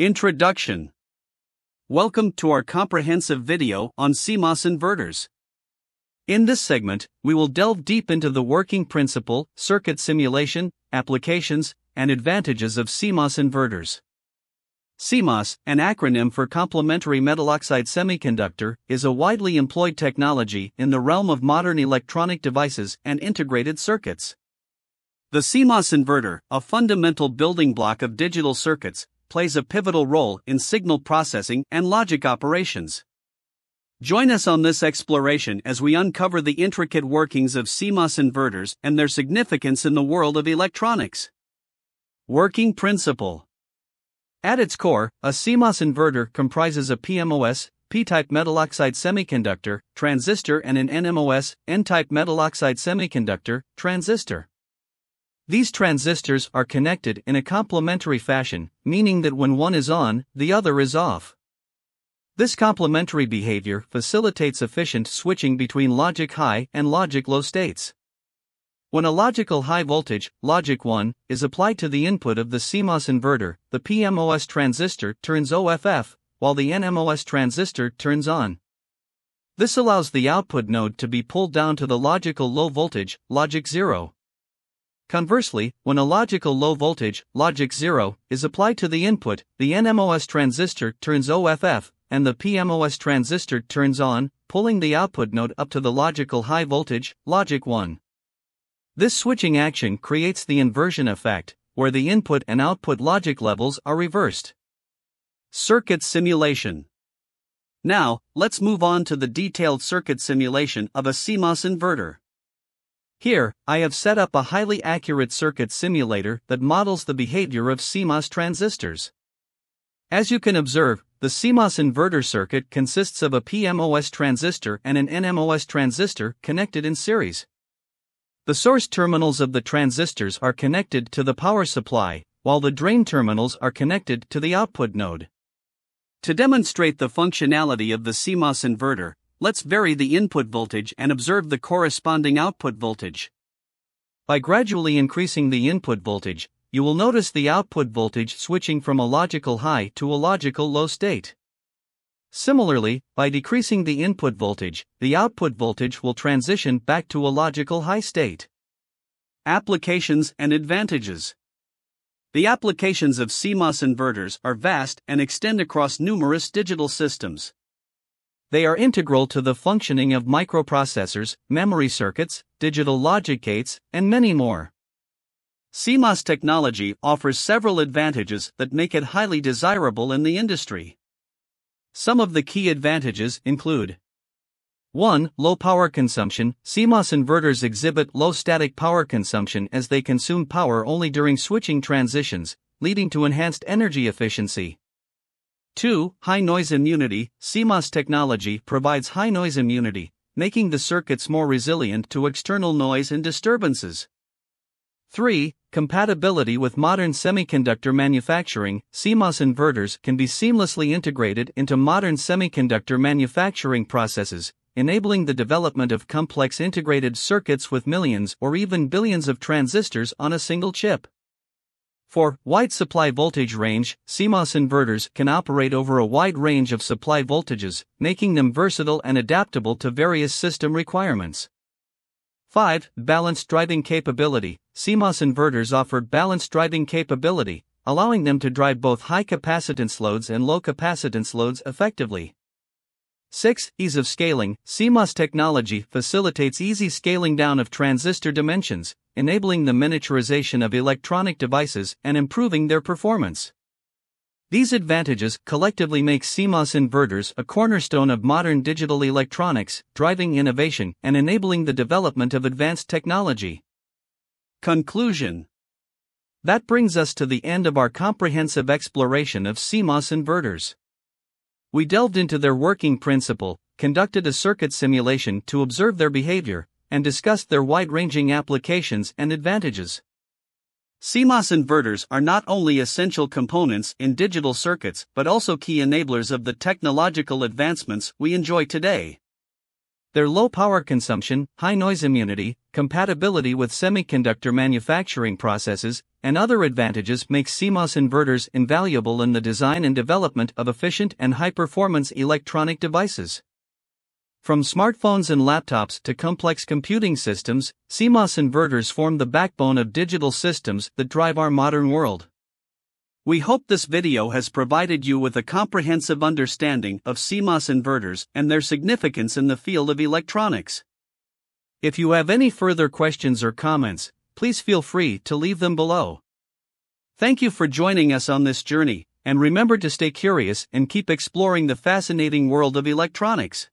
Introduction Welcome to our comprehensive video on CMOS inverters. In this segment, we will delve deep into the working principle, circuit simulation, applications, and advantages of CMOS inverters. CMOS, an acronym for complementary metal oxide semiconductor, is a widely employed technology in the realm of modern electronic devices and integrated circuits. The CMOS inverter, a fundamental building block of digital circuits, plays a pivotal role in signal processing and logic operations. Join us on this exploration as we uncover the intricate workings of CMOS inverters and their significance in the world of electronics. Working Principle At its core, a CMOS inverter comprises a PMOS, P type metal oxide semiconductor, transistor, and an NMOS, N type metal oxide semiconductor, transistor. These transistors are connected in a complementary fashion, meaning that when one is on, the other is off. This complementary behavior facilitates efficient switching between logic high and logic low states. When a logical high voltage, logic 1, is applied to the input of the CMOS inverter, the PMOS transistor turns OFF, while the NMOS transistor turns on. This allows the output node to be pulled down to the logical low voltage, logic 0. Conversely, when a logical low voltage, logic 0, is applied to the input, the NMOS transistor turns OFF, and the PMOS transistor turns on, pulling the output node up to the logical high voltage, logic 1. This switching action creates the inversion effect, where the input and output logic levels are reversed. Circuit simulation. Now, let's move on to the detailed circuit simulation of a CMOS inverter. Here, I have set up a highly accurate circuit simulator that models the behavior of CMOS transistors. As you can observe, the CMOS inverter circuit consists of a PMOS transistor and an NMOS transistor connected in series. The source terminals of the transistors are connected to the power supply, while the drain terminals are connected to the output node. To demonstrate the functionality of the CMOS inverter, let's vary the input voltage and observe the corresponding output voltage. By gradually increasing the input voltage, you will notice the output voltage switching from a logical high to a logical low state. Similarly, by decreasing the input voltage, the output voltage will transition back to a logical high state. Applications and advantages The applications of CMOS inverters are vast and extend across numerous digital systems. They are integral to the functioning of microprocessors, memory circuits, digital logic gates, and many more. CMOS technology offers several advantages that make it highly desirable in the industry. Some of the key advantages include 1. Low power consumption. CMOS inverters exhibit low static power consumption as they consume power only during switching transitions, leading to enhanced energy efficiency. 2. High noise immunity CMOS technology provides high noise immunity, making the circuits more resilient to external noise and disturbances. 3. Compatibility with modern semiconductor manufacturing CMOS inverters can be seamlessly integrated into modern semiconductor manufacturing processes, enabling the development of complex integrated circuits with millions or even billions of transistors on a single chip. For wide supply voltage range, CMOS inverters can operate over a wide range of supply voltages, making them versatile and adaptable to various system requirements. 5. Balanced driving capability. CMOS inverters offer balanced driving capability, allowing them to drive both high capacitance loads and low capacitance loads effectively. 6. Ease of scaling. CMOS technology facilitates easy scaling down of transistor dimensions, enabling the miniaturization of electronic devices and improving their performance. These advantages collectively make CMOS inverters a cornerstone of modern digital electronics, driving innovation and enabling the development of advanced technology. Conclusion That brings us to the end of our comprehensive exploration of CMOS inverters. We delved into their working principle, conducted a circuit simulation to observe their behavior, and discussed their wide ranging applications and advantages. CMOS inverters are not only essential components in digital circuits but also key enablers of the technological advancements we enjoy today. Their low power consumption, high noise immunity, compatibility with semiconductor manufacturing processes, and other advantages make CMOS inverters invaluable in the design and development of efficient and high performance electronic devices. From smartphones and laptops to complex computing systems, CMOS inverters form the backbone of digital systems that drive our modern world. We hope this video has provided you with a comprehensive understanding of CMOS inverters and their significance in the field of electronics. If you have any further questions or comments, please feel free to leave them below. Thank you for joining us on this journey, and remember to stay curious and keep exploring the fascinating world of electronics.